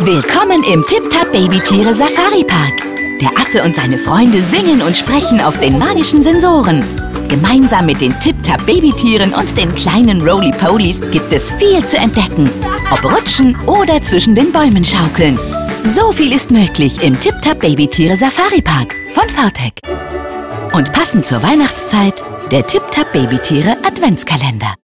Willkommen im TipTap Babytiere Safari Park. Der Affe und seine Freunde singen und sprechen auf den magischen Sensoren. Gemeinsam mit den TipTap Babytieren und den kleinen Roly-Polies gibt es viel zu entdecken. Ob rutschen oder zwischen den Bäumen schaukeln. So viel ist möglich im TipTap Babytiere Safari Park von VTech. Und passend zur Weihnachtszeit der TipTap Babytiere Adventskalender.